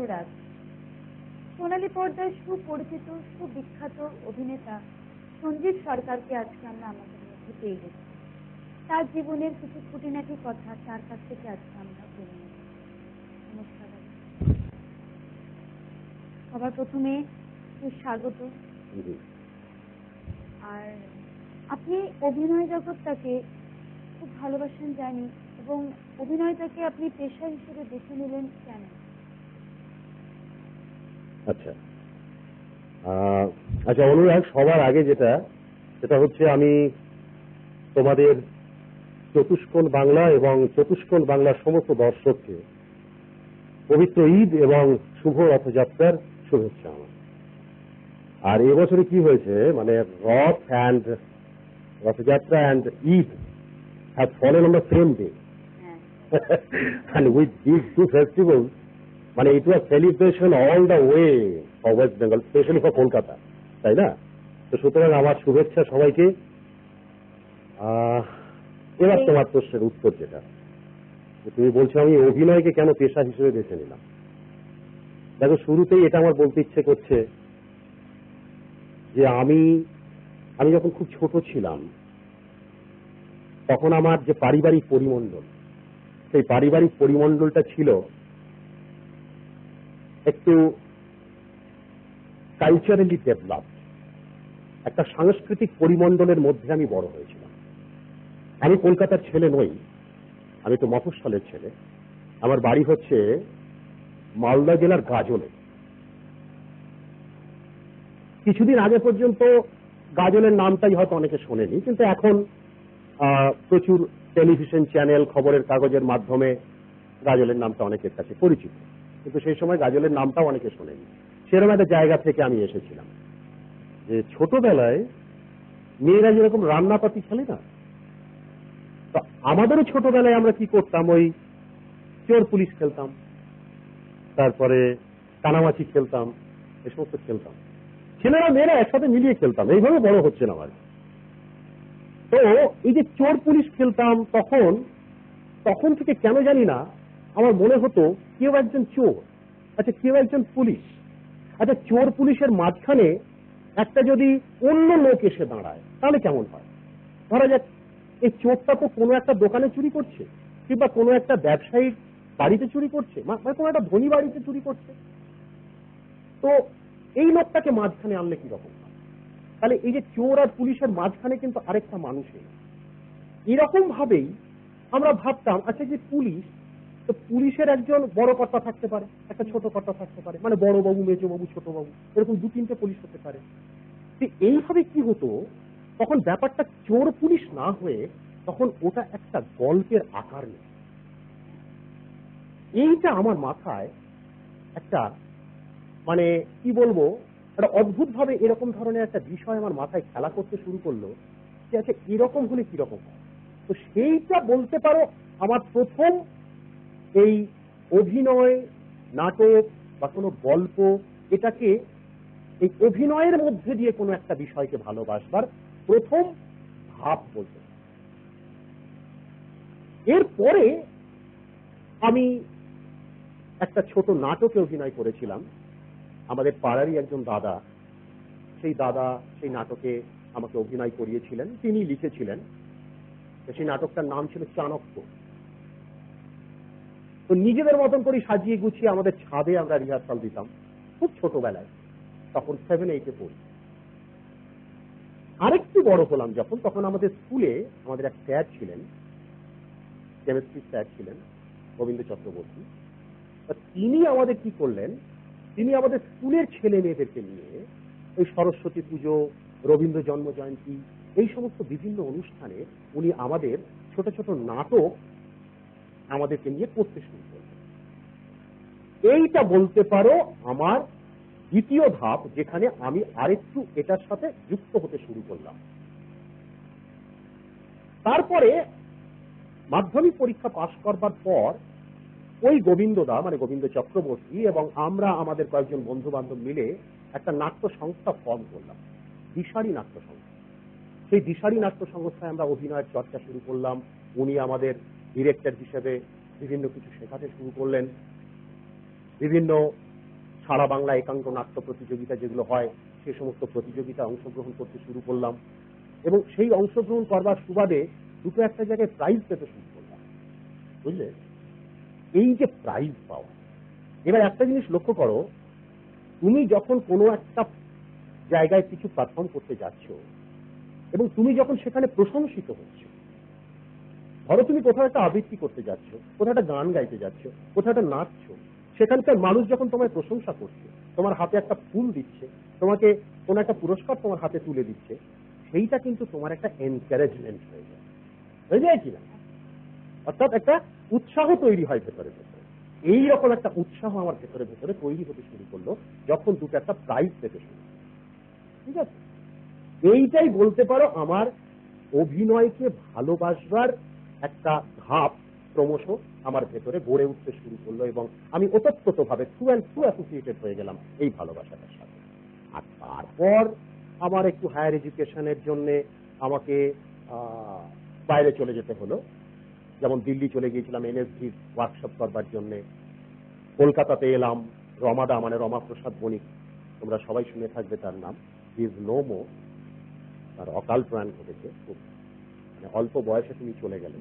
আমি অনুরাগ সোনালী পর্দায় সুপরিচিত সুবিখ্যাত অভিনেতা সঞ্জীব সরকারকে আজকে আমরা আমাদের মধ্যে পেয়ে গেছি। তার জীবনের কিছু খুঁটিনাটি কথা তার কাছ থেকে আজকে আমরা জেনে নেব। নমস্কার সবার প্রথমে স্বাগত। আর আপনি অভিনয় জগৎটাকে খুব ভালোবাসেন জানি এবং অভিনয়টাকে আপনি পেশা হিসেবে বেছে নিলেন কেন? আচ্ছা। আচ্ছা অনুরাগ সবার আগে যেটা সেটা হচ্ছে আমি তোমাদের চতুষ্কোণ বাংলা এবং চতুষ্কোণ বাংলার সমস্ত দর্শককে পবিত্র ঈদ এবং শুভ রথযাত্রার শুভেচ্ছা আমার আর এবছরে কি হয়েছে মানে Rath and Rathayatra and Eid have fallen on the same day and with these two festivals, মানে it was celebration all the way for West Bengal, especially for Kolkata তাই না? তো সুতরাং আমার শুভেচ্ছা সবাইকে। আহ, এবার তোমার প্রশ্নের উত্তর যেটা। তুমি বলছো আমি অভিনয়কে কেন পেশা হিসেবে বেছে নিলাম? দেখো শুরুতেই এটা আমার বলতে ইচ্ছে করছে যে আমি আমি যখন খুব ছোট ছিলাম তখন আমার যে পারিবারিক পরিমণ্ডল সেই পারিবারিক পরিমণ্ডলটা ছিল একটু কালচারালি ডেভেলপ একটা সাংস্কৃতিক পরিমণ্ডলের মধ্যে আমি বড় হয়েছিলাম। আমি কলকাতার ছেলে নই, আমি তো মফস্বলের ছেলে। আমার বাড়ি হচ্ছে মালদা জেলার গাজলে। কিছুদিন আগে পর্যন্ত গাজলের নামটাই হয়তো অনেকে শোনেনি, কিন্তু এখন প্রচুর টেলিভিশন চ্যানেল, খবরের কাগজের মাধ্যমে গাজলের নামটা অনেকের কাছে পরিচিত। কিন্তু সেই সময় গাজলের নামটাও অনেকে শোনেনি সেরকম একটা জায়গা থেকে আমি এসেছিলাম। যে ছোটবেলায় মেয়েরা যেরকম রান্নাপাতি খেলে না, তো আমাদেরও ছোটবেলায় আমরা কি করতাম? ওই চোর পুলিশ খেলতাম, তারপরে কানামাছি খেলতাম, এ সমস্ত খেলতাম। ছেলেরা মেয়েরা একসাথে মিলিয়ে খেলতাম, এইভাবে বড় হচ্ছে না আমার। তো এই যে চোর পুলিশ খেলতাম তখন তখন থেকে কেন জানি না আমার মনে হতো কেউ একজন চোর। আচ্ছা কেউ একজন পুলিশ। আচ্ছা চোর পুলিশের মাঝখানে একটা যদি অন্য লোক এসে দাঁড়ায়, তাহলে কেমন হয়? ধরা যাক, এই চোরটা তো কোনো একটা দোকানে চুরি করছে, কিংবা কোনো একটা ব্যবসায়িক বাড়িতে চুরি করছে মানে কোনো একটা ধনী বাড়িতে চুরি করছে। তো এই লোকটাকে মাঝখানে আনলে কি রকম তাহলে এই যে চোর আর পুলিশের মাঝখানে কিন্তু আরেকটা মানুষ এরকম ভাবেই আমরা ভাবতাম আচ্ছা যে পুলিশ তো পুলিশের একজন বড় কর্তা থাকতে পারে, একটা ছোট কর্তা থাকতে পারে মানে বড় বাবু, মেজো বাবু, ছোট বাবু, এরকম দু তিনটে পুলিশ হতে পারে। এইভাবে কি হতো? তখন ব্যাপারটা চোর পুলিশ না হয়ে তখন ওটা একটা গল্পের আকার নেয় এইটা আমার মাথায় একটা মানে কি বলব, একটা অদ্ভুত ভাবে এরকম ধরনের একটা বিষয় আমার মাথায় খেলা করতে শুরু করল যে আচ্ছা এরকম হলে কীরকম তো সেইটা বলতে পারো, আমার প্রথম এই অভিনয়, নাটক বা কোনো গল্প এটাকে, এই অভিনয়ের মধ্যে দিয়ে কোনো একটা বিষয়কে ভালোবাসবার প্রথম ভাব বলতে পারো। এরপরে আমি একটা ছোট নাটকে অভিনয় করেছিলাম। আমাদের পাড়ারই একজন দাদা, সেই দাদা সেই নাটকে আমাকে অভিনয় করিয়েছিলেন। তিনি লিখেছিলেন। সেই নাটকটার নাম ছিল চাণক্য। তো নিজেদের মতন করে সাজিয়ে গুছিয়ে আমাদের ছাদে আমরা রিহার্সাল দিতাম, খুব ছোটবেলায়। তখন সেভেন এইটে পড়ি। আরেকটু বড় হলাম যখন, তখন আমাদের স্কুলে আমাদের এক স্যার ছিলেন কেমিস্ট্রি স্যার ছিলেন, গোবিন্দ চক্রবর্তী। তিনি আমাদের কি করলেন, তিনি আমাদের স্কুলের ছেলে মেয়েদেরকে নিয়ে ওই সরস্বতী পুজো, রবীন্দ্র জন্ম জয়ন্তী এই সমস্ত বিভিন্ন অনুষ্ঠানে উনি আমাদের ছোট ছোট নাটক আমাদেরকে নিয়ে করতে শুরু করলেন এইটা বলতে পারো আমার দ্বিতীয় ধাপ, যেখানে আমি আরেকটু এটার সাথে যুক্ত হতে শুরু করলাম। তারপরে মাধ্যমিক পরীক্ষা পাশ করবার পর ওই গোবিন্দদা মানে গোবিন্দ চক্রবর্তী এবং আমরা আমাদের কয়েকজন বন্ধু বান্ধব মিলে একটা নাট্য সংস্থা ফর্ম করলাম, দিশারি নাট্য সংস্থা। সেই দিশারি নাট্য সংস্থায় আমরা অভিনয়ের চর্চা শুরু করলাম। উনি আমাদের ডিরেক্টর হিসেবে বিভিন্ন কিছু শেখাতে শুরু করলেন। বিভিন্ন সারা বাংলা একাঙ্ক নাট্য প্রতিযোগিতা যেগুলো হয়, সে সমস্ত প্রতিযোগিতা অংশগ্রহণ করতে শুরু করলাম। এবং সেই অংশগ্রহণ করবার সুবাদে দুটো একটা জায়গায় প্রাইজ পেতে শুরু করলাম। বুঝলে? এই যে প্রাইজ পাওয়া। এবার একটা জিনিস লক্ষ্য করো, তুমি যখন কোনো একটা জায়গায় কিছু পারফর্ম করতে যাচ্ছ এবং তুমি যখন সেখানে প্রশংসিত হচ্ছ ধরো তুমি কোথাও একটা আবৃত্তি করতে যাচ্ছ, কোথাও একটা গান গাইতে যাচ্ছ, কোথাও একটা নাচছো, সেখানকার মানুষ যখন তোমায় প্রশংসা করছে, তোমার হাতে একটা ফুল দিচ্ছে, তোমাকে কোন একটা পুরস্কার তোমার হাতে তুলে দিচ্ছে, সেইটা কিন্তু তোমার একটা এনকারেজমেন্ট হয়ে যায়। হয়ে যায় কিনা? অর্থাৎ একটা উৎসাহ তৈরি হয় ভেতরে ভেতরে। এই রকম একটা উৎসাহ আমার ভেতরে ভেতরে তৈরি হতে শুরু করল, যখন দুটো একটা প্রাইজ পেতে শুরু। ঠিক আছে? এইটাই বলতে পারো আমার অভিনয়কে ভালোবাসবার একটা ধাপ ক্রমশ আমার ভেতরে গড়ে উঠতে শুরু করল এবং আমি ওতপ্রোত ভাবে টু অ্যান্ড টু অ্যাসোসিয়েটেড হয়ে গেলাম এই ভালোবাসাটার সাথে। আর তারপর আমার একটু হায়ার এডুকেশনের জন্য আমাকে বাইরে চলে যেতে হলো। যেমন দিল্লি চলে গিয়েছিলাম এনএসডির ওয়ার্কশপ করবার জন্য। কলকাতাতে এলাম, রমাদা মানে রমাপ্রসাদ বণিক। তোমরা সবাই শুনে থাকবে তার নাম। ইজ নো মো তার অকাল প্রাণ ঘটেছে। খুব অল্প বয়সে তিনি চলে গেলেন।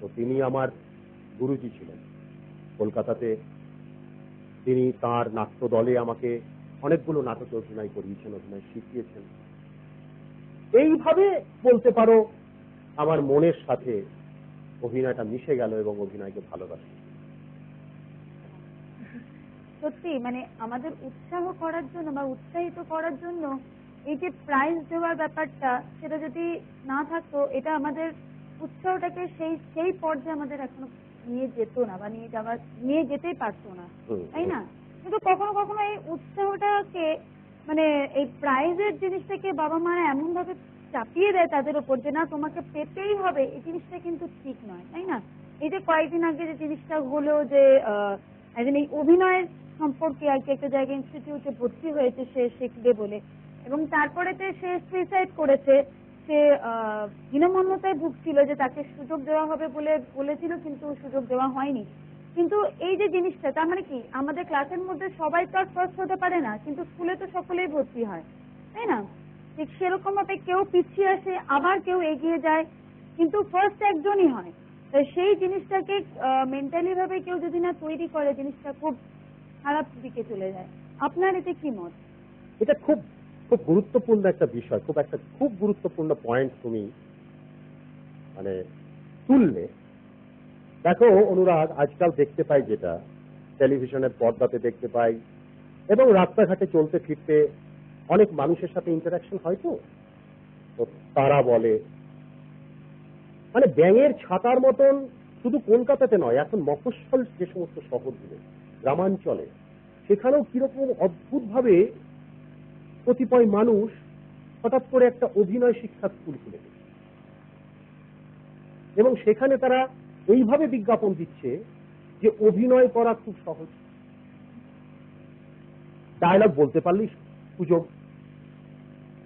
তো তিনি আমার গুরুজি ছিলেন। কলকাতাতে তিনি তার নাট্য দলে আমাকে অনেকগুলো নাটকে অভিনয় করিয়েছেন, অভিনয় শিখিয়েছেন। এইভাবে বলতে পারো, আমার মনের সাথে অভিনয়টা মিশে গেল এবং অভিনয়কে ভালোবাসি। সত্যি মানে আমাদের উৎসাহ করার জন্য বা উৎসাহিত করার জন্য এই যে প্রাইজ দেওয়ার ব্যাপারটা সেটা যদি না থাকতো এটা আমাদের উৎসাহটাকে সেই সেই পর্যায়ে আমাদের এখনও নিয়ে যেত না বা নিয়ে যাওয়ার নিয়ে যেতেই পারতো না। তাই না? কিন্তু কখনো কখনো এই উৎসাহটাকে মানে এই প্রাইজের জিনিসটাকে বাবা মারা এমন ভাবে চাপিয়ে দেয় তাদের উপর যে না তোমাকে পেতেই হবে। এই জিনিসটা কিন্তু ঠিক নয় তাই না? এই যে কয়েকদিন আগে যে জিনিসটা হলো যে আহ, একজন এই অভিনয়ের সম্পর্কে আর কি একটা জায়গায় ইনস্টিটিউটে ভর্তি হয়েছে সে শিখবে বলে। এবং তারপরে সে সুইসাইড করেছে, সে হীনমন্যতায় ভুগছিল যে তাকে সুযোগ দেওয়া হবে বলে বলেছিল কিন্তু সুযোগ দেওয়া হয়নি। কিন্তু এই যে জিনিসটা, তার মানে কি? আমাদের ক্লাসের মধ্যে সবাই তো আর ফার্স্ট হতে পারে না, কিন্তু স্কুলে তো সকলেই ভর্তি হয়, তাই না? ঠিক সেরকম ভাবে কেউ পিছিয়ে আসে, আবার কেউ এগিয়ে যায়, কিন্তু ফার্স্ট একজনই হয়। তো সেই জিনিসটাকে মেন্টালি ভাবে কেউ যদি না তৈরি করে, জিনিসটা খুব খারাপ দিকে চলে যায়। আপনার এতে কি মত? এটা খুব খুব গুরুত্বপূর্ণ একটা বিষয়, খুব একটা, খুব গুরুত্বপূর্ণ পয়েন্ট তুমি মানে তুললে। দেখো, অনুরাগ, আজকাল দেখতে পাই যেটা টেলিভিশনের পর্দাতে দেখতে পাই, এবং রাস্তাঘাটে চলতে ফিরতে অনেক মানুষের সাথে ইন্টারাকশন হয় তো। তারা বলে মানে ব্যাঙের ছাতার মতন শুধু কলকাতাতে নয়, এখন মফস্বল যে সমস্ত শহরগুলো, গ্রামাঞ্চলে, সেখানেও কীরকম অদ্ভুত ভাবে কতিপয় মানুষ হঠাৎ করে একটা অভিনয় শিক্ষা স্কুল খুলে এবং সেখানে তারা এইভাবে বিজ্ঞাপন দিচ্ছে যে অভিনয় করা খুব সহজ। ডায়লগ বলতে পারলি সুযোগ।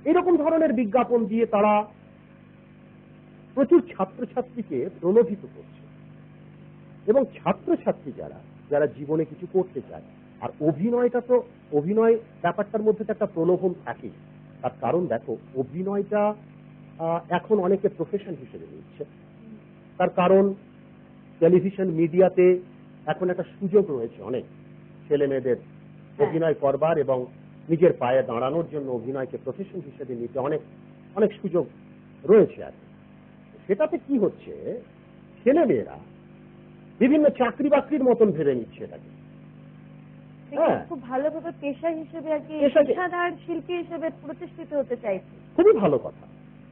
এরকম ধরনের বিজ্ঞাপন দিয়ে তারা প্রচুর ছাত্রছাত্রীকে প্রলোভিত করছে। এবং ছাত্রছাত্রী যারা যারা জীবনে কিছু করতে চায় আর অভিনয়টা তো অভিনয় ব্যাপারটার মধ্যে তো একটা প্রলোভন থাকে তার কারণ দেখো অভিনয়টা এখন অনেকে প্রফেশন হিসেবে নিচ্ছে তার কারণ টেলিভিশন মিডিয়াতে এখন একটা সুযোগ রয়েছে অনেক ছেলে মেয়েদের অভিনয় করবার এবং নিজের পায়ে দাঁড়ানোর জন্য অভিনয়কে প্রফেশন হিসেবে নিতে অনেক অনেক সুযোগ রয়েছে আর কি। সেটাতে কি হচ্ছে ছেলে মেয়েরা বিভিন্ন চাকরি বাকরির মতন ভেবে নিচ্ছে এটাকে হ্যাঁ। খুব ভালোভাবে পেশা হিসেবে আর কি পেশাদার শিল্পী হিসেবে প্রতিষ্ঠিত হতে চাইছে। খুবই ভালো কথা।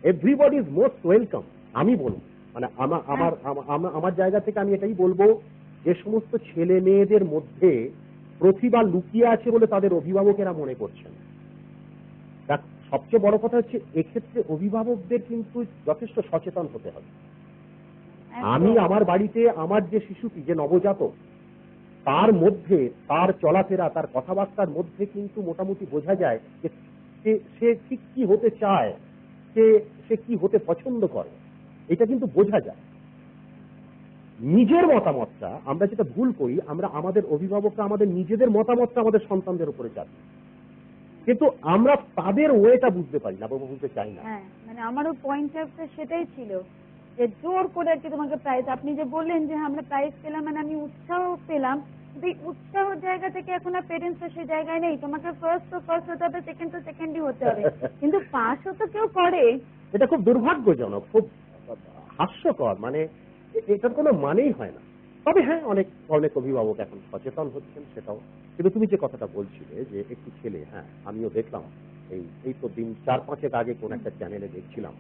এভরিবডি ইজ মোস্ট ওয়েলকাম আমি বলব। মানে আমার আমার আমা- আমা- আমার জায়গা থেকে আমি এটাই বলব যে সমস্ত ছেলে মেয়েদের মধ্যে প্রতিভা লুকিয়ে আছে বলে তাদের অভিভাবকেরা মনে করছেন। দেখ, সবচেয়ে বড় কথা হচ্ছে এক্ষেত্রে অভিভাবকদের কিন্তু যথেষ্ট সচেতন হতে হবে। আমি আমার বাড়িতে আমার যে শিশুটি যে নবজাতক তার মধ্যে তার চলাফেরা তার কথাবার্তার মধ্যে কিন্তু মোটামুটি বোঝা যায় যে সে- ঠিক কি হতে চায় সে সে কি হতে পছন্দ করে। এটা কিন্তু বোঝা যায়। নিজের মতামতটা আমরা যেটা ভুল করি আমরা আমাদের অভিভাবকরা আমাদের নিজেদের মতামতটা আমাদের সন্তানদের উপরে চাপি। কিন্তু আমরা তাদের ওয়েটা বুঝতে পারি না বুঝতে চাই না। হ্যাঁ মানে আমারও পয়েন্ট সেটাই ছিল যে জোর করে আর কি তোমাকে প্রাইজ আপনি যে বললেন যে হ্যাঁ, আমরা প্রাইজ পেলাম মানে আমি উৎসাহ পেলাম এই উৎসাহর জায়গা থেকে এখন আর পেরেন্টস সেই জায়গায় নেই। তোমাকে ফার্স্ট তো ফার্স্ট হতে হবে সেকেন্ড তো সেকেন্ডই হতে হবে। কিন্তু পাসও তো কেউ করে এটা খুব দুর্ভাগ্যজনক খুব হাস্যকর। মানে এটার কোনো মানেই হয় না। তবে হ্যাঁ অনেক অনেক অভিভাবক এখন সচেতন হচ্ছেন সেটাও। কিন্তু তুমি যে কথাটা বলছিলে যে একটি ছেলে হ্যাঁ আমিও দেখলাম এই এই তো দিন চার পাঁচেক আগে কোন একটা চ্যানেলে দেখছিলাম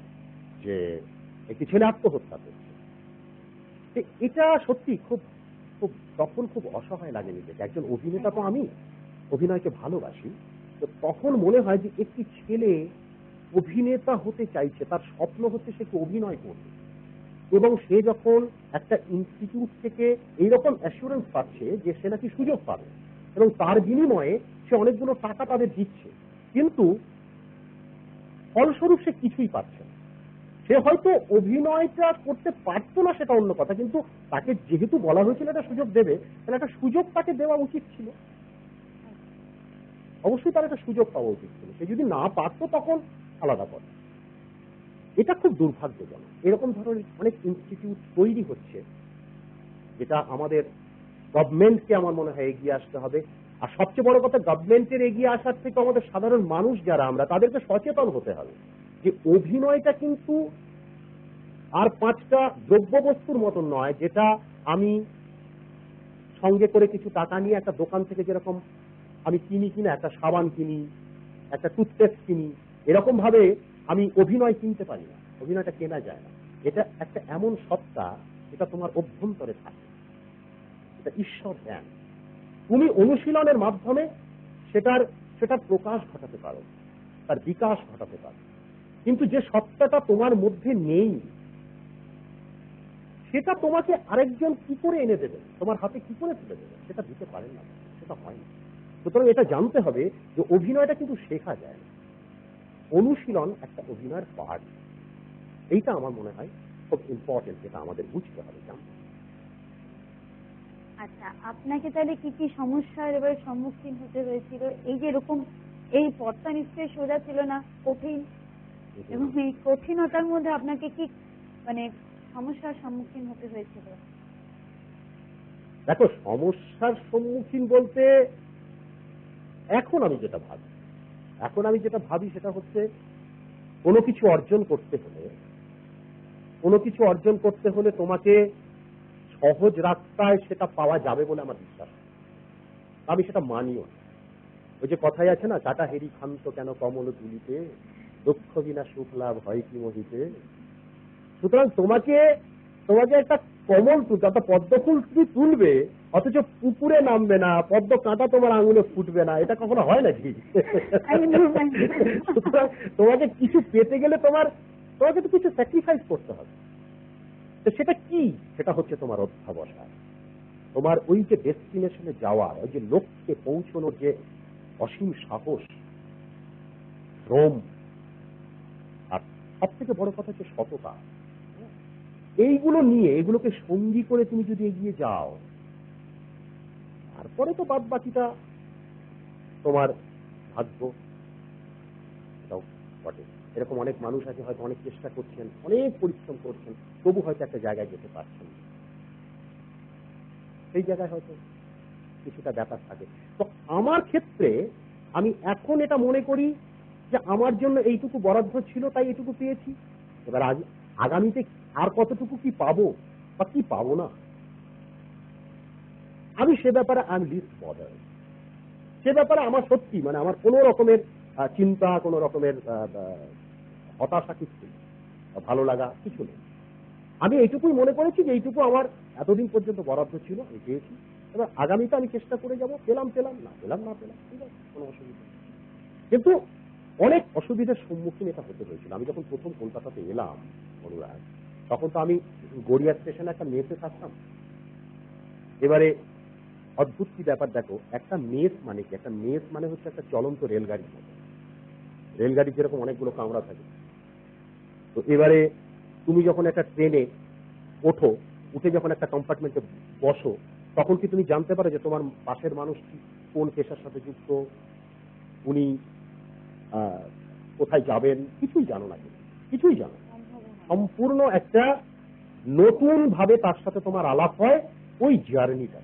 যে একটি ছেলে আত্মহত্যা করছে। এটা সত্যি খুব খুব, তখন খুব অসহায় লাগে নিজেকে। একজন অভিনেতা তো আমি, অভিনয়কে ভালোবাসি। তো তখন মনে হয় যে একটি ছেলে অভিনেতা হতে চাইছে, তার স্বপ্ন হচ্ছে সে অভিনয় করবে। এবং সে যখন একটা ইনস্টিটিউট থেকে এইরকম অ্যাসুরেন্স পাচ্ছে যে সে নাকি সুযোগ পাবে, এবং তার বিনিময়ে সে অনেকগুলো টাকা তাদের দিচ্ছে। কিন্তু ফলস্বরূপ সে কিছুই পাচ্ছে সে হয়তো অভিনয়টা করতে পারতো না সেটা অন্য কথা, কিন্তু তাকে যেহেতু বলা হয়েছিল একটা সুযোগ দেবে, তাহলে একটা সুযোগ তাকে দেওয়া উচিত ছিল। অবশ্যই তার একটা সুযোগ পাওয়া উচিত ছিল। সে যদি না পারতো তখন আলাদা কথা এটা খুব দুর্ভাগ্যজনক। এরকম ধরনের অনেক ইনস্টিটিউট তৈরি হচ্ছে, যেটা আমাদের গভর্নমেন্টকে আমার মনে হয় এগিয়ে আসতে হবে। আর সবচেয়ে বড় কথা গভর্নমেন্টের এগিয়ে আসার থেকে আমাদের সাধারণ মানুষ যারা আমরা, তাদেরকে সচেতন হতে হবে। যে অভিনয়টা কিন্তু আর পাঁচটা দ্রব্য বস্তুর মতন নয়, যেটা আমি সঙ্গে করে কিছু টাকা নিয়ে একটা দোকান থেকে যেরকম আমি কিনি কিনা, একটা সাবান কিনি, একটা টুথপেস্ট কিনি এরকম ভাবে আমি অভিনয় কিনতে পারি না। অভিনয়টা কেনা যায় না। এটা একটা এমন সত্তা যেটা তোমার অভ্যন্তরে থাকে। এটা ঈশ্বর জ্ঞান তুমি অনুশীলনের মাধ্যমে সেটার সেটার প্রকাশ ঘটাতে পারো, তার বিকাশ ঘটাতে পারো। কিন্তু যে সত্তাটা তোমার মধ্যে নেই, সেটা তোমাকে আরেকজন কি করে এনে দেবে? তোমার হাতে কি করে তুলে দেবে? সেটা দিতে পারেন না, সেটা হয় না। সুতরাং এটা জানতে হবে যে অভিনয়টা কিন্তু শেখা যায় না। অনুশীলন একটা অভিনয়ের পার্ট এইটা আমার মনে হয় খুব ইম্পর্টেন্ট যেটা আমাদের বুঝতে হবে, জানতে আচ্ছা আপনাকে তাহলে কি কি সমস্যার এবার সম্মুখীন হতে হয়েছিল? এই যে এরকম, এই পথটা নিশ্চয়ই সোজা ছিল না, কঠিন? এবং এই কঠিনতার মধ্যে আপনাকে কি মানে সমস্যার সম্মুখীন হতে হয়েছিল? দেখো, সমস্যার সম্মুখীন বলতে এখন আমি যেটা ভাবি, এখন আমি যেটা ভাবি সেটা হচ্ছে কোনো কিছু অর্জন করতে হলে, কোনো কিছু অর্জন করতে হলে তোমাকে সহজ রাস্তায় সেটা পাওয়া যাবে বলে আমার বিশ্বাস। আমি সেটা মানিও। ওই যে কথাই আছে না কাটা হেরি খান্ত কেন কমল তুলিতে দুঃখ বিনা সুখ লাভ হয় কি মহিতে সুতরাং তোমাকে তোমাকে একটা কমল তুলতে একটা পদ্ম ফুল তুমি তুলবে অথচ পুকুরে নামবে না পদ্ম কাঁটা তোমার আঙুলে ফুটবে না এটা কখনো হয় নাকি? তোমাকে কিছু পেতে গেলে তোমার তোমাকে তো কিছু স্যাক্রিফাইস করতে হবে। তো সেটা কি? সেটা হচ্ছে তোমার অধ্যাবসা তোমার ওই যে ডেস্টিনেশনে যাওয়ার ওই যে লক্ষ্যে পৌঁছানোর যে অসীম সাহস শ্রম আর সব থেকে বড় কথা হচ্ছে সততা। এইগুলো নিয়ে, এগুলোকে সঙ্গী করে তুমি যদি এগিয়ে যাও, তারপরে তো বাদ বাকিটা তোমার ভাগ্য। এটাও এরকম অনেক মানুষ আছে, হয়তো অনেক চেষ্টা করছেন, অনেক পরিশ্রম করছেন, তবু হয়তো একটা জায়গায় যেতে পারছেন সেই জায়গায় হয়তো কিছুটা ব্যাপার থাকে। তো আমার ক্ষেত্রে আমি এখন এটা মনে করি যে আমার জন্য এইটুকু বরাদ্দ ছিল, তাই এটুকু পেয়েছি। এবার আগামীতে আর কতটুকু কি পাবো বা কি পাবো না? আমি সে ব্যাপারে আই এম লিস্ট বদার সে ব্যাপারে আমার সত্যি মানে আমার কোনো রকমের চিন্তা, কোনো রকমের হতাশা কিছু ভালো লাগা কিছু নেই। আমি এইটুকুই মনে করেছি যে এইটুকু আমার এতদিন পর্যন্ত বরাদ্দ ছিল, আমি পেয়েছি। এবার আগামীতে আমি চেষ্টা করে যাব, পেলাম পেলাম, না পেলাম না পেলাম, ঠিক আছে, কোনো অসুবিধা। কিন্তু অনেক অসুবিধার সম্মুখীন এটা হতে হয়েছিল। আমি যখন প্রথম কলকাতাতে এলাম অনুরাগ, তখন তো আমি গড়িয়া স্টেশনে একটা মেসে থাকতাম। এবারে অদ্ভুত কি ব্যাপার দেখো, একটা মেস মানে কি? একটা মেস মানে হচ্ছে একটা চলন্ত রেলগাড়ির মতো। রেলগাড়ি যেরকম অনেকগুলো কামরা থাকে। তো এবারে তুমি যখন একটা ট্রেনে ওঠো, উঠে যখন একটা কম্পার্টমেন্টে বসো, তখন কি তুমি জানতে পারো যে তোমার পাশের মানুষটি কোন পেশার সাথে যুক্ত? উনি কোথায় যাবেন কিছুই জানো না কিন্তু। কিছুই জানো। সম্পূর্ণ একটা নতুন ভাবে তার সাথে তোমার আলাপ হয় ওই জার্নিটা।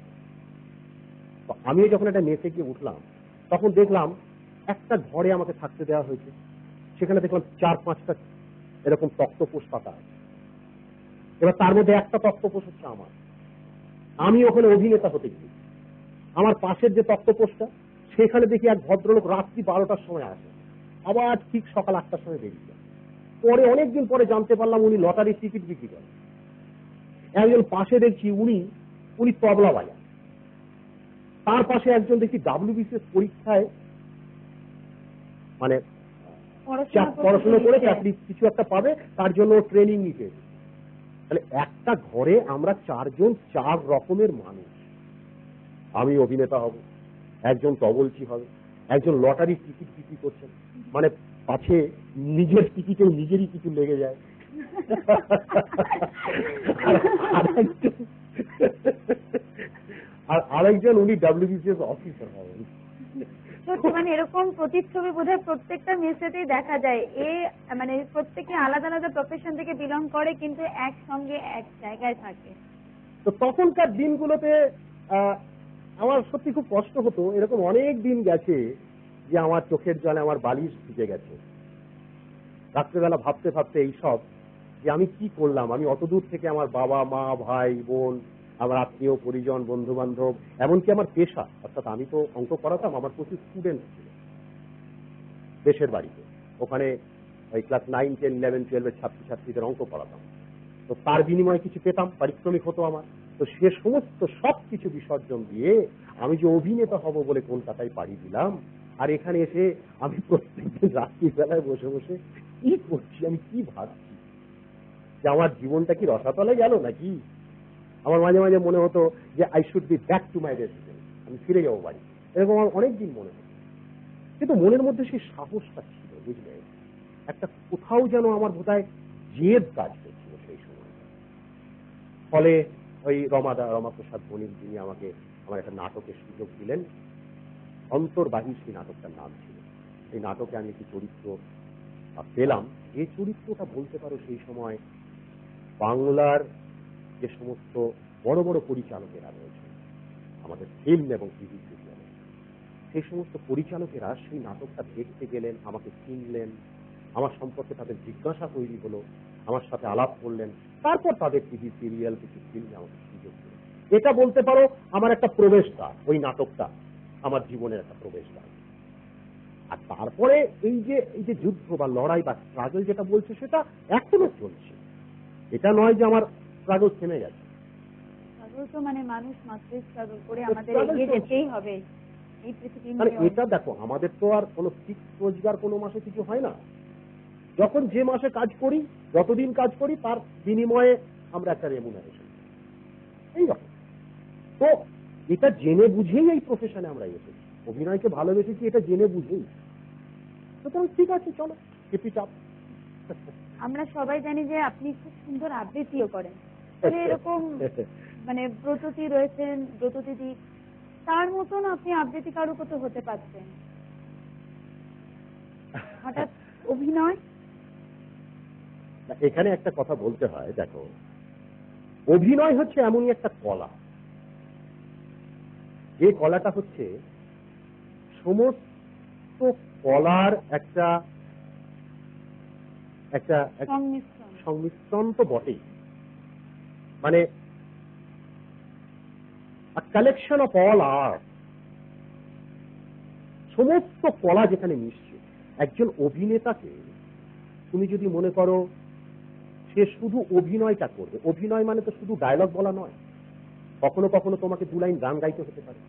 তো আমিও যখন একটা মেসে গিয়ে উঠলাম তখন দেখলাম একটা ঘরে আমাকে থাকতে দেওয়া হয়েছে। সেখানে দেখলাম চার পাঁচটা এরকম তক্তপোষ পাতা আছে। এবার তার মধ্যে একটা তক্তপোষ হচ্ছে আমার। আমি ওখানে অভিনেতা হতে গিয়ে আমার পাশের যে তক্তপোষটা সেখানে দেখি এক ভদ্রলোক রাত্রি বারোটার সময় আসে। আবার ঠিক সকাল আটটার সময় বেরিয়ে যায়। পরে অনেকদিন পরে জানতে পারলাম উনি লটারির টিকিট বিক্রি করেন। একজন পাশে দেখছি উনি উনি তবলা বাজান তার পাশে একজন দেখি ডাব্লিউবিসিএস পরীক্ষায় মানে পড়াশোনা করে চাকরি কিছু একটা পাবে তার জন্য ট্রেনিং নিতে। তাহলে একটা ঘরে আমরা চারজন চার রকমের মানুষ। আমি অভিনেতা হব একজন তবলচি হবে। একজন লটারির টিকিট বিক্রি করছেন? মানে পাছে নিজের টিকিটেও নিজেরই কিছু লেগে যায়। আর আরেকজন আর আরেকজন উনি ডাব্লিউবিসিএস অফিসার হবেন। মানে এরকম প্রতিচ্ছবি বোধহয় প্রত্যেকটা মেসেতেই দেখা যায়। এ মানে প্রত্যেকে আলাদা আলাদা প্রফেশন থেকে বিলং করে কিন্তু একসঙ্গে এক জায়গায় থাকে। তো তখনকার দিনগুলোতে আমার সত্যি খুব কষ্ট হতো, এরকম অনেক দিন গেছে যে আমার চোখের জলে আমার বালিশ ভিজে গেছে। রাত্রেবেলা ভাবতে ভাবতে এইসব যে আমি কি করলাম, আমি অত দূর থেকে আমার বাবা, মা, ভাই, বোন, আমার আত্মীয়, পরিজন বন্ধু বান্ধব এমনকি আমার পেশা, অর্থাৎ আমি তো অঙ্ক করাতাম, আমার প্রচুর স্টুডেন্ট ছিল। দেশের বাড়িতে। ওখানে ওই ক্লাস নাইন টেন ইলেভেন টুয়েলভের ছাত্রছাত্রীদের অঙ্ক পড়াতাম তো তার বিনিময়ে কিছু পেতাম, পারিশ্রমিক হতো আমার। তো সে সমস্ত সব কিছু বিসর্জন দিয়ে আমি যে অভিনেতা হব বলে কলকাতায় পাড়ি দিলাম, আর এখানে এসে আমি প্রত্যেকদিন রাত্রিবেলায় বসে বসে কি করছি, আমি কি ভাবছি? যে আমার জীবনটা কি রসাতলে গেল নাকি? আমার মাঝে মাঝে মনে হতো যে I should be back to my residence আমি ফিরে যাব বাড়ি। এরকম আমার অনেকদিন মনে হতো। কিন্তু মনের মধ্যে সেই সাহসটা ছিল, বুঝলে? একটা কোথাও যেন আমার বোধহয় জেদ কাজ করছিল সেই সময় ফলে ওই রমাদা, রমাপ্রসাদ বণিক যিনি আমাকে, আমার একটা নাটকের সুযোগ দিলেন, অন্তর্বাহী সেই নাটকটার নাম ছিল। সেই নাটকে আমি একটি চরিত্র পেলাম। যে চরিত্রটা বলতে পারো সেই সময় বাংলার যে সমস্ত বড় বড় পরিচালকেরা রয়েছে আমাদের ফিল্ম এবং টিভি সিরিয়ালে সেই সমস্ত পরিচালকেরা সেই নাটকটা দেখতে গেলেন, আমাকে চিনলেন আমার সম্পর্কে তাদের জিজ্ঞাসা তৈরি হলো আমার সাথে আলাপ করলেন তারপর তাদের টিভি সিরিয়াল কিছু ফিল্মে আমাকে সুযোগ দিলেন। এটা বলতে পারো আমার একটা প্রবেশদ্বার ওই নাটকটা আমার জীবনের একটা প্রবেশদ্বার। আর তারপরে এই যে এই যে যুদ্ধ বা লড়াই বা স্ট্রাগল যেটা বলছে সেটা এখনও চলছে। এটা নয় যে আমার স্ট্রাগল থেমে গেছে। তো মানে মানুষ মাত্রই স্ট্রাগল করে আমাদের এগিয়ে যেতেই হবে। এই পৃথিবী মানে এটা দেখো আমাদের তো আর কোনো ফিক্স রোজগার কোনো মাসে কিছু হয় না। যখন যে মাসে কাজ করি যতদিন কাজ করি তার বিনিময়ে আমরা একটা রেমুনারেশন এই রকম। তো এটা জেনে বুঝেই এই প্রফেশনে আমরা এসেছি। অভিনয়কে ভালোবেসেছি এটা জেনে বুঝেই। সুতরাং ঠিক আছে চলো কেপি চাপ আমরা সবাই জানি যে আপনি খুব সুন্দর আবৃত্তিও করেন। এরকম মানে ব্রততী রয়েছেন ব্রত দিদি তার মতন আপনি আবৃত্তি কারও কত হতে পারছেন হঠাৎ অভিনয় এখানে একটা কথা বলতে হয় দেখো। অভিনয় হচ্ছে এমনই একটা কলা। যে কলাটা হচ্ছে সমস্ত কলার একটা একটা সংমিশ্রণ। সংমিশ্রণ তো বটেই। মানে কালেকশন অফ অল আর্ট সমস্ত কলা যেখানে মিশছে একজন অভিনেতাকে তুমি যদি মনে করো সে শুধু অভিনয়টা করবে। অভিনয় মানে তো শুধু ডায়লগ বলা নয়। কখনো কখনো তোমাকে দু লাইন গান গাইতে হতে পারে।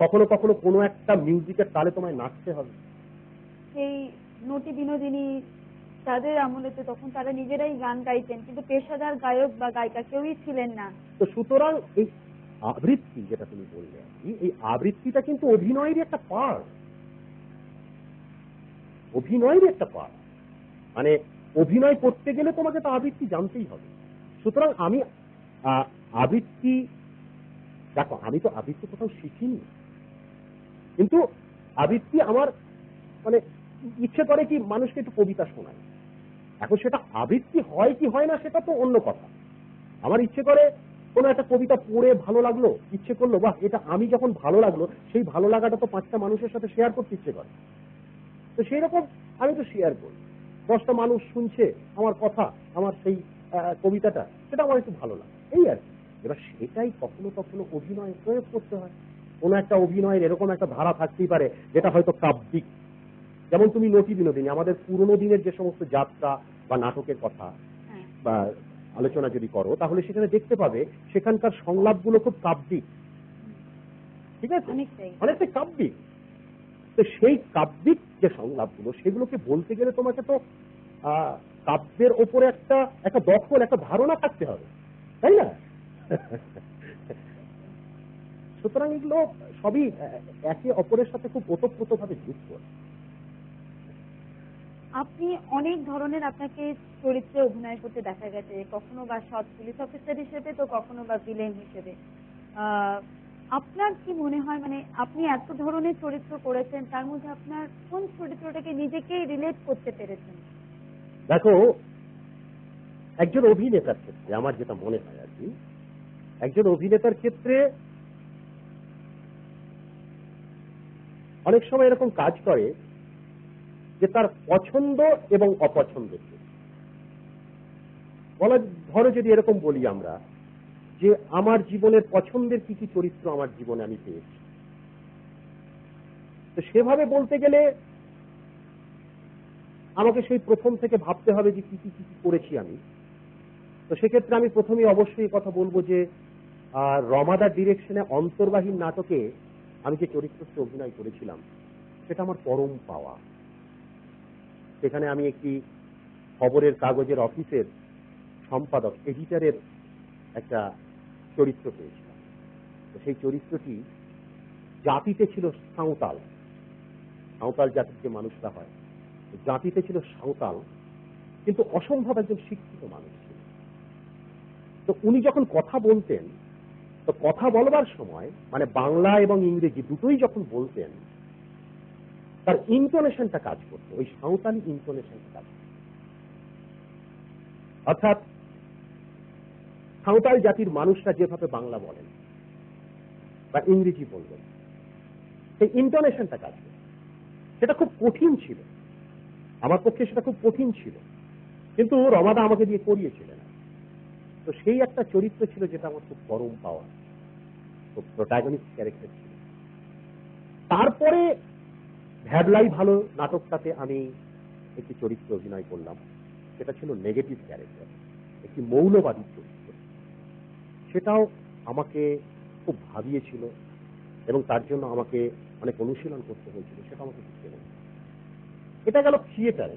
কখনো কখনো কোনো একটা মিউজিকের তালে তোমায় নাচতে হবে। সেই নটি বিনোদিনী তাদের আমলেতে তখন তারা নিজেরাই গান গাইতেন কিন্তু পেশাদার গায়ক বা গায়িকা কেউই ছিলেন না। তো সুতরাং এই আবৃত্তি যেটা তুমি বললে এই আবৃত্তিটা কিন্তু অভিনয়েরই একটা পার্ট অভিনয়ের একটা পার্ট মানে অভিনয় করতে গেলে তোমাকে তো আবৃত্তি জানতেই হবে। সুতরাং আমি আবৃত্তি, দেখো, আমি তো আবৃত্তি কোথাও শিখিনি। কিন্তু আবৃত্তি আমার মানে ইচ্ছে করে কি মানুষকে একটু কবিতা শোনায়। এখন সেটা আবৃত্তি হয় কি হয় না সেটা তো অন্য কথা। আমার ইচ্ছে করে কোনো একটা কবিতা পড়ে ভালো লাগল, ইচ্ছে করল, বাহ, এটা আমি যখন ভালো লাগল, সেই ভালো লাগাটা তো পাঁচটা মানুষের সাথে শেয়ার করতে ইচ্ছে করে। তো সেই রকম আমি তো শেয়ার করি। দশটা মানুষ শুনছে আমার কথা আমার সেই কবিতাটা সেটা আমার একটু ভালো লাগে। এই আর এবার সেটাই কখনো কখনো অভিনয়ে প্রয়োগ করতে হয়। কোনো একটা অভিনয়ের এরকম একটা ধারা থাকতেই পারে যেটা হয়তো কাব্যিক। যেমন তুমি নটি বিনোদিনী আমাদের পুরনো দিনের যে সমস্ত যাত্রা বা নাটকের কথা হ্যাঁ। বা আলোচনা যদি করো তাহলে সেখানে দেখতে পাবে সেখানকার সংলাপগুলো খুব কাব্যিক। ঠিক আছে? অনেকটাই। অনেকটা কাব্যিক। তো সেই কাব্যিক যে সংলাপগুলো, সেগুলোকে বলতে গেলে তোমাকে তো কাব্যের ওপরে একটা একটা দখল, একটা ধারণা থাকতে হবে, তাই না? সুতরাং এগুলো সবই একে অপরের সাথে খুব ওতপ্রোত ভাবে যুক্ত। আপনি অনেক ধরনের আপনাকে চরিত্রে অভিনয় করতে দেখা গেছে, কখনো বা সৎ পুলিশ অফিসার হিসেবে, তো কখনো বা ভিলেন হিসেবে। আপনার কি মনে হয় মানে আপনি এত ধরনের চরিত্র করেছেন, তার মধ্যে আপনার কোন চরিত্রটাকে নিজেকে রিলেট করতে পেরেছেন দেখো, একজন অভিনেতার ক্ষেত্রে, আমার যেটা মনে হয় আর কি, একজন অভিনেতার ক্ষেত্রে অনেক সময় এরকম কাজ করে যে তার পছন্দ এবং অপছন্দের ক্ষেত্রে। বলা, ধরো যদি এরকম বলি আমরা যে আমার জীবনের পছন্দের কি কি চরিত্র আমার জীবনে আমি পেয়েছি। তো সেভাবে বলতে গেলে আমাকে সেই প্রথম থেকে ভাবতে হবে যে কি কি কি করেছি আমি। তো সেক্ষেত্রে আমি প্রথমেই অবশ্যই কথা বলব যে রমাদার ডিরেকশনে অন্তর্বাহীন নাটকে আমি যে চরিত্রটি অভিনয় করেছিলাম, সেটা আমার পরম পাওয়া। সেখানে আমি একটি খবরের কাগজের অফিসের সম্পাদক এডিটারের একটা চরিত্র পেয়েছিলাম তো সেই চরিত্রটি জাতিতে ছিল সাঁওতাল। সাঁওতাল জাতির যে মানুষরা হয়, জাতিতে ছিল সাঁওতাল, কিন্তু অসম্ভব একজন শিক্ষিত মানুষ ছিল। তো উনি যখন কথা বলতেন, তো কথা বলবার সময় মানে বাংলা এবং ইংরেজি দুটোই যখন বলতেন, তার ইন্টোনেশনটা কাজ করতো, ওই সাঁওতালি ইন্টোনেশনটা কাজ করতো। অর্থাৎ সাঁওতাল জাতির মানুষরা যেভাবে বাংলা বলেন বা ইংরেজি বলবেন, সেই ইন্টোনেশনটা কাজ সেটা খুব কঠিন ছিল। আমার পক্ষে সেটা খুব কঠিন ছিল। কিন্তু রমাদা আমাকে দিয়ে করিয়েছিলেন। তো সেই একটা চরিত্র ছিল যেটা আমার খুব গরম পাওয়া। খুব প্রোটাগনিস্ট ক্যারেক্টার ছিল। তারপরে ভ্যাবলাই ভালো নাটকটাতে আমি একটি চরিত্র অভিনয় করলাম। সেটা ছিল নেগেটিভ ক্যারেক্টার একটি মৌলবাদী চরিত্র। সেটাও আমাকে খুব ভাবিয়েছিল এবং তার জন্য আমাকে অনেক অনুশীলন করতে হয়েছিল সেটা আমাকে শিখতে হয়েছে এটা গেল থিয়েটারে।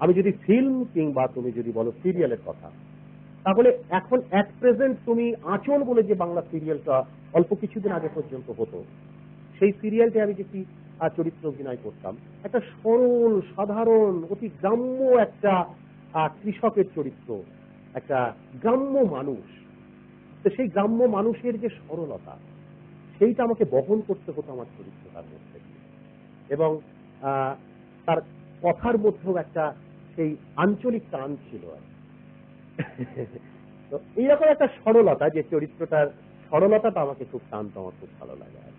আমি যদি ফিল্ম কিংবা তুমি যদি বলো সিরিয়ালের কথা, তাহলে এখন এক প্রেজেন্ট তুমি আঁচল বলে যে বাংলা সিরিয়ালটা অল্প কিছুদিন আগে পর্যন্ত হতো, সেই সিরিয়ালটি আমি যেটি চরিত্র অভিনয় করতাম, একটা সরল, সাধারণ, অতি গ্রাম্য একটা কৃষকের চরিত্র। একটা গ্রাম্য মানুষ। তো সেই গ্রাম্য মানুষের যে সরলতা, সেইটা আমাকে বহন করতে হতো আমার চরিত্র তার মধ্যে এবং তার কথার মধ্যেও একটা সেই আঞ্চলিক টান ছিল আর। তো এইরকম একটা সরলতা যে চরিত্রটার সরলতাটা আমাকে খুব টানত, আমার খুব ভালো লাগে আর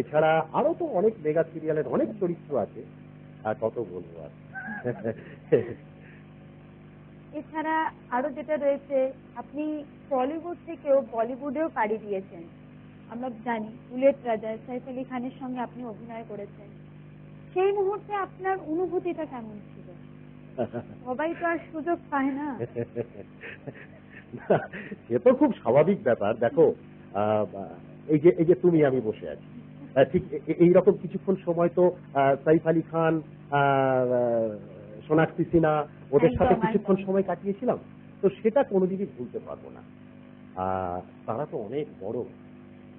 এছাড়া আরও তো অনেক মেগা সিরিয়ালের অনেক চরিত্র আছে, আর কত বলব আর এছাড়া আরও যেটা রয়েছে, আপনি টলিউড থেকেও বলিউডেও পাড়ি দিয়েছেন। আমরা জানি বুলেট রাজা, সাইফ আলী খানের সঙ্গে আপনি অভিনয় করেছেন। সেই মুহূর্তে আপনার অনুভূতিটা কেমন ছিল? সবাই তো আর সুযোগ পায় না। সে তো খুব স্বাভাবিক ব্যাপার। দেখো এই যে এই যে তুমি আমি বসে আছি। ঠিক এইরকম কিছুক্ষণ সময় তো সাইফ আলী খান সোনাক্ষী সিনহা ওদের সাথে কিছুক্ষণ সময় কাটিয়েছিলাম তো সেটা কোনোদিনই ভুলতে পারব না। তারা তো অনেক বড়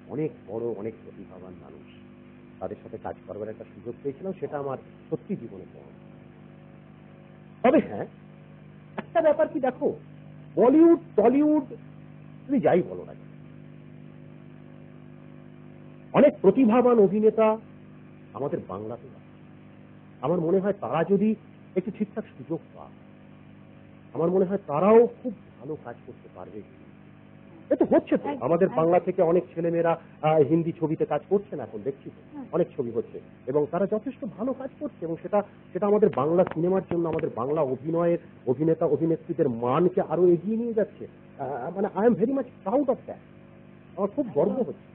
অনেক বড় অনেক প্রতিভাবান মানুষ। তাদের সাথে কাজ করবার একটা সুযোগ পেয়েছিলাম সেটা আমার সত্যি জীবনে পাওয়া। তবে হ্যাঁ একটা ব্যাপার কি দেখো বলিউড টলিউড তুমি যাই বলো না অনেক প্রতিভাবান অভিনেতা আমাদের বাংলাতে। আমার মনে হয় তারা যদি একটু ঠিকঠাক সুযোগ পায় আমার মনে হয় তারাও খুব ভালো কাজ করতে পারবে। এ তো হচ্ছে তো। আমাদের বাংলা থেকে অনেক ছেলেমেয়েরা হিন্দি ছবিতে কাজ করছে না এখন দেখছি তো। অনেক ছবি হচ্ছে। এবং তারা যথেষ্ট ভালো কাজ করছে এবং সেটা সেটা আমাদের বাংলা সিনেমার জন্য আমাদের বাংলা অভিনয়ের অভিনেতা অভিনেত্রীদের মানকে আরও এগিয়ে নিয়ে যাচ্ছে। মানে I am very much proud of that আমার খুব গর্ব হচ্ছে।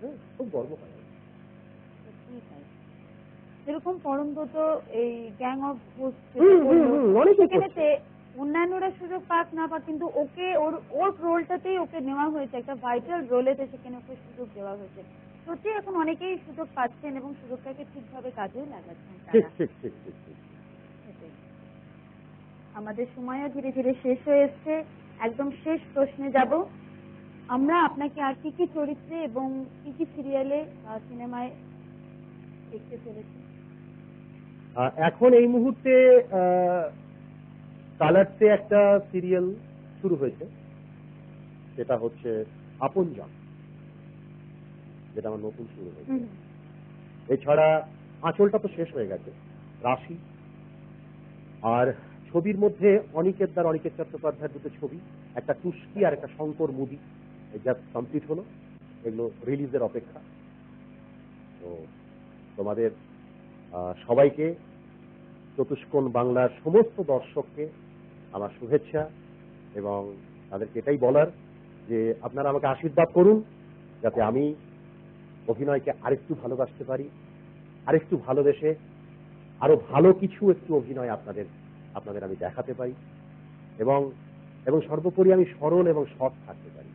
হ্যাঁ, খুব গর্ব হয়। যেরকম পরমব্রত এই গ্যাং অফ। সেখানেতে অন্যান্যরা সুযোগ পাক না পাক কিন্তু ওকে ওর ওর রোলটাতেই ওকে নেওয়া হয়েছে একটা ভাইটাল রোলেতে সেখানে ওকে সুযোগ দেওয়া হয়েছে। সত্যি এখন অনেকেই সুযোগ পাচ্ছেন এবং সুযোগটাকে ঠিকভাবে কাজেও লাগাচ্ছেন। আমাদের সময়ও ধীরে ধীরে শেষ হয়ে এসছে। একদম শেষ প্রশ্নে যাব। আমরা আপনাকে আর কি কি চরিত্রে এবং কি কি সিরিয়ালে সিনেমায় দেখতে চলেছি? এখন এই মুহূর্তে কালারতে একটা সিরিয়াল শুরু হয়েছে। সেটা হচ্ছে আপন আপনজন যেটা আমার নতুন শুরু হয়েছে। এছাড়া আঁচলটা তো শেষ হয়ে গেছে রাশি। আর ছবির মধ্যে অনিকেত দ্বার অনিকেত চট্টোপাধ্যায়ের দুটো ছবি একটা টুস্কি আর একটা শঙ্কর মুদি। যা কমপ্লিট হলো এগুলো রিলিজের অপেক্ষা। তো তোমাদের সবাইকে চতুষ্কোণ বাংলার সমস্ত দর্শককে আমার শুভেচ্ছা এবং তাদেরকে এটাই বলার যে আপনারা আমাকে আশীর্বাদ করুন যাতে আমি অভিনয়কে আরেকটু ভালোবাসতে পারি, আরেকটু ভালোবেসে আরও ভালো কিছু একটু অভিনয় আপনাদের আপনাদের আমি দেখাতে পারি এবং এবং সর্বোপরি আমি সরল এবং সৎ থাকতে পারি।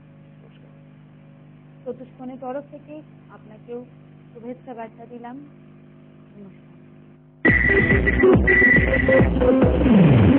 চতুষ্কোণের তরফ থেকে আপনাকেও শুভেচ্ছা বার্তা দিলাম। নমস্কার। Thank you.